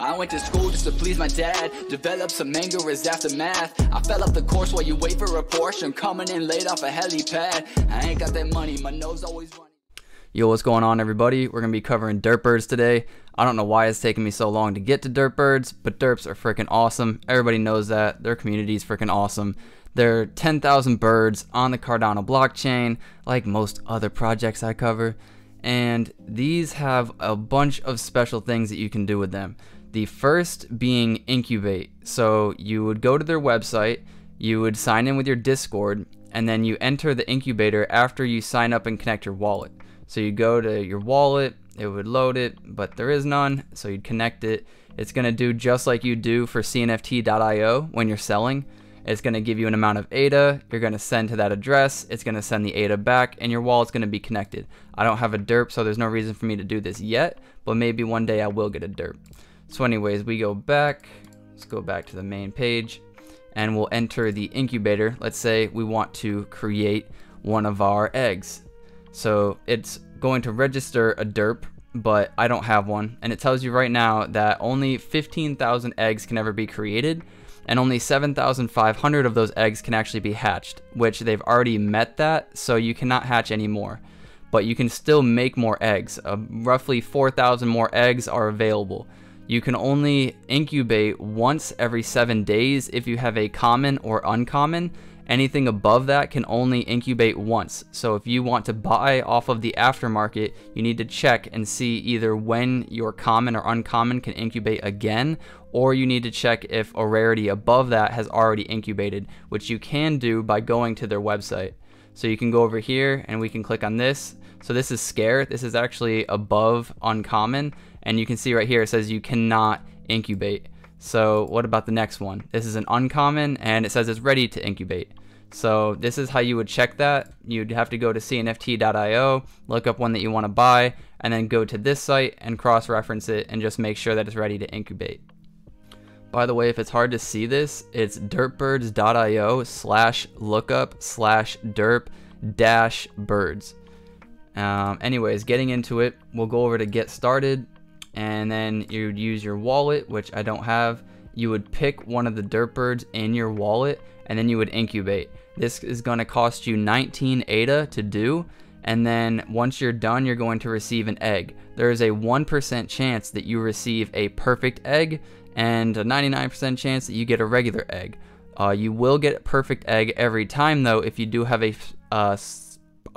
I went to school just to please my dad. Develop some anger as aftermath. I fell off the course while you wait for a. I'm coming in late off a helipad. I ain't got that money, my nose always running. Yo, what's going on, everybody? We're gonna be covering DerpBirds today. I don't know why it's taking me so long to get to DerpBirds, but derps are freaking awesome. Everybody knows that. Their community is freaking awesome. There are 10,000 birds on the Cardano blockchain, like most other projects I cover, and these have a bunch of special things that you can do with them. The first being incubate. So you would go to their website, you would sign in with your Discord, and then you enter the incubator after you sign up and connect your wallet. So you go to your wallet, it would load it, but there is none, so you'd connect it. It's to do just like you do for CNFT.io when you're selling. It's to give you an amount of ADA. You're to send to that address. It's to send the ADA back, and your wallet's to be connected. I don't have a derp, so there's no reason for me to do this yet, but maybe one day I will get a derp. So anyways, we go back. Let's go back to the main page, and we'll enter the incubator. Let's say we want to create one of our eggs. So it's going to register a derp but I don't have one. And it tells you right now that only 15,000 eggs can ever be created, and only 7,500 of those eggs can actually be hatched, which they've already met that, so you cannot hatch any more. But you can still make more eggs. Uh, roughly 4,000 more eggs are available. You can only incubate once every seven days if you have a common or uncommon. Anything above that can only incubate once. So if you want to buy off of the aftermarket, you need to check and see either when your common or uncommon can incubate again, or you need to check if a rarity above that has already incubated, which you can do by going to their website. So you can go over here and we can click on this. So this is scare. This is actually above uncommon. And you can see right here, it says you cannot incubate. So what about the next one? This is an uncommon and it says it's ready to incubate. So this is how you would check that. You'd have to go to cnft.io, look up one that you want to buy, and then go to this site and cross-reference it and just make sure that it's ready to incubate. By the way, if it's hard to see this, it's derpbirds.io slash lookup slash derp dash birds. Um, anyways, getting into it, we'll go over to get started and then you'd use your wallet, which I don't have. You would pick one of the DerpBirds in your wallet and then you would incubate. This is going to cost you 19 ADA to do and then once you're done, you're going to receive an egg. There is a 1% chance that you receive a perfect egg and a 99% chance that you get a regular egg. Uh, you will get a perfect egg every time though if you do have a, uh,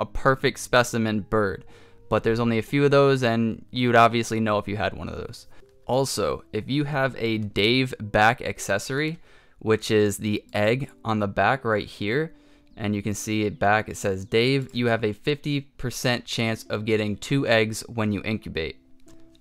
a perfect specimen bird. But there's only a few of those and you'd obviously know if you had one of those. Also, if you have a Dave back accessory, which is the egg on the back right here, and you can see it back, it says, Dave, you have a 50% chance of getting two eggs when you incubate.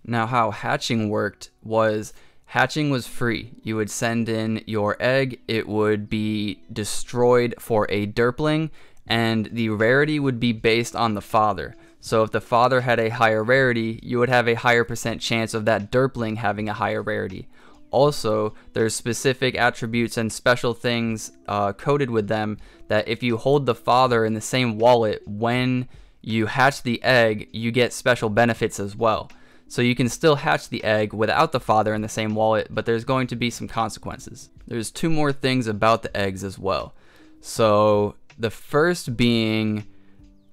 Now, how hatching worked was hatching was free. You would send in your egg, it would be destroyed for a derpling, and the rarity would be based on the father. So if the father had a higher rarity, you would have a higher percent chance of that derpling having a higher rarity. Also, there's specific attributes and special things uh, coded with them that if you hold the father in the same wallet when you hatch the egg, you get special benefits as well. So you can still hatch the egg without the father in the same wallet, but there's going to be some consequences. There's two more things about the eggs as well. So the first being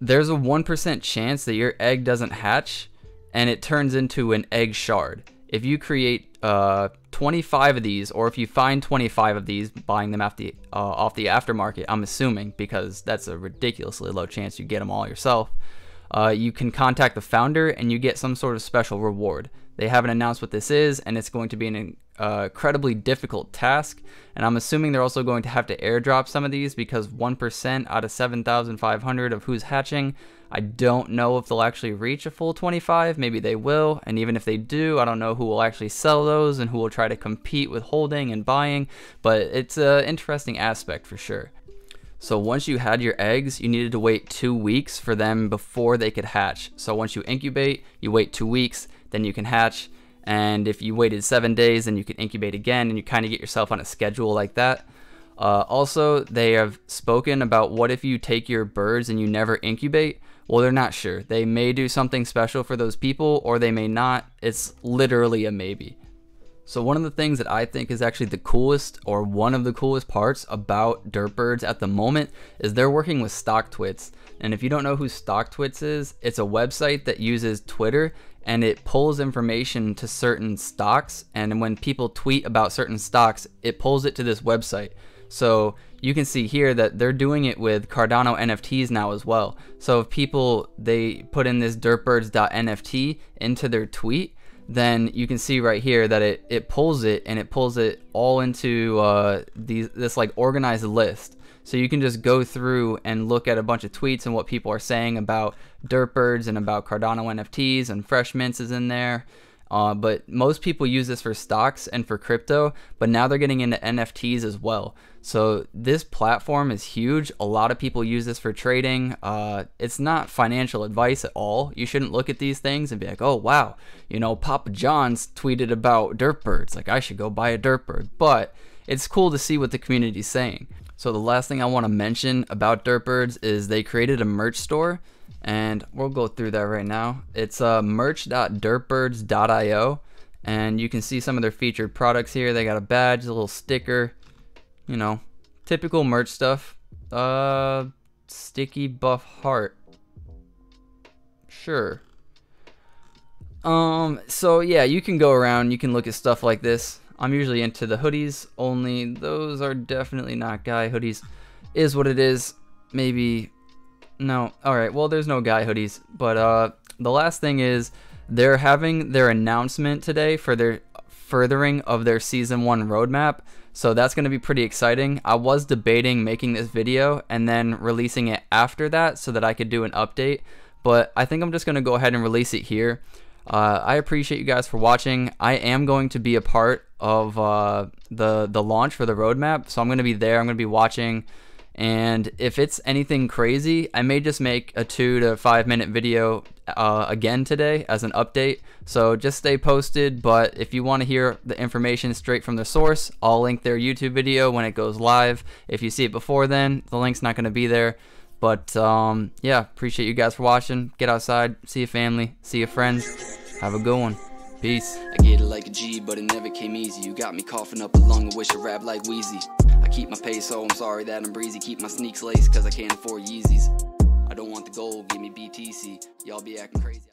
there's a 1% chance that your egg doesn't hatch and it turns into an egg shard. If you create uh, 25 of these, or if you find 25 of these, buying them off the, uh, off the aftermarket, I'm assuming, because that's a ridiculously low chance you get them all yourself, uh, you can contact the founder and you get some sort of special reward. They haven't announced what this is, and it's going to be an uh, incredibly difficult task. And I'm assuming they're also going to have to airdrop some of these because 1% out of 7,500 of who's hatching. I don't know if they'll actually reach a full 25. Maybe they will. And even if they do, I don't know who will actually sell those and who will try to compete with holding and buying. But it's an interesting aspect for sure. So once you had your eggs, you needed to wait two weeks for them before they could hatch. So once you incubate, you wait two weeks then you can hatch. And if you waited seven days, then you could incubate again, and you kind of get yourself on a schedule like that. Uh, also, they have spoken about what if you take your birds and you never incubate. Well, they're not sure. They may do something special for those people, or they may not. It's literally a maybe. So one of the things that I think is actually the coolest or one of the coolest parts about DerpBirds at the moment is they're working with StockTwits. And if you don't know who StockTwits is, it's a website that uses Twitter and it pulls information to certain stocks and when people tweet about certain stocks, it pulls it to this website. So you can see here that they're doing it with Cardano NFTs now as well. So if people they put in this derpbirds.nft into their tweet, then you can see right here that it, it pulls it and it pulls it all into uh, these, this like organized list. So you can just go through and look at a bunch of tweets and what people are saying about DerpBirds and about Cardano NFTs and Fresh Mints is in there. Uh, but most people use this for stocks and for crypto, but now they're getting into NFTs as well. So this platform is huge. A lot of people use this for trading. Uh, it's not financial advice at all. You shouldn't look at these things and be like, oh, wow, you know, Papa John's tweeted about DerpBirds. Like, I should go buy a DerpBird. But it's cool to see what the community's saying. So the last thing I want to mention about DerpBirds is they created a merch store and we'll go through that right now. It's uh, merch.derpbirds.io, and you can see some of their featured products here. They got a badge, a little sticker, you know, typical merch stuff. Uh, sticky buff heart. Sure. Um, so yeah, you can go around, you can look at stuff like this. I'm usually into the hoodies only. Those are definitely not guy hoodies. Is what it is. Maybe no. All right. Well, there's no guy hoodies, but uh, the last thing is they're having their announcement today for their furthering of their season one roadmap. So that's going to be pretty exciting. I was debating making this video and then releasing it after that so that I could do an update, but I think I'm just going to go ahead and release it here. Uh, I appreciate you guys for watching. I am going to be a part of uh, the the launch for the roadmap, so I'm going to be there. I'm going to be watching. And if it's anything crazy, I may just make a two to five minute video uh, again today as an update. So just stay posted. But if you want to hear the information straight from the source, I'll link their YouTube video when it goes live. If you see it before then, the link's not going to be there. But um, yeah, appreciate you guys for watching. Get outside, see your family, see your friends. Have a good one. Peace. I get it like a G, but it never came easy. You got me coughing up a lung, I wish I rap like Wheezy. I keep my pace, so I'm sorry that I'm breezy. Keep my sneaks laced, cause I can't afford Yeezys. I don't want the gold, give me BTC. Y'all be acting crazy.